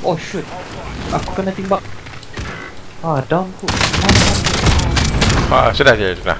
Oh shoot. Aku kena timbak Ah down aku Ah sudah je sudah.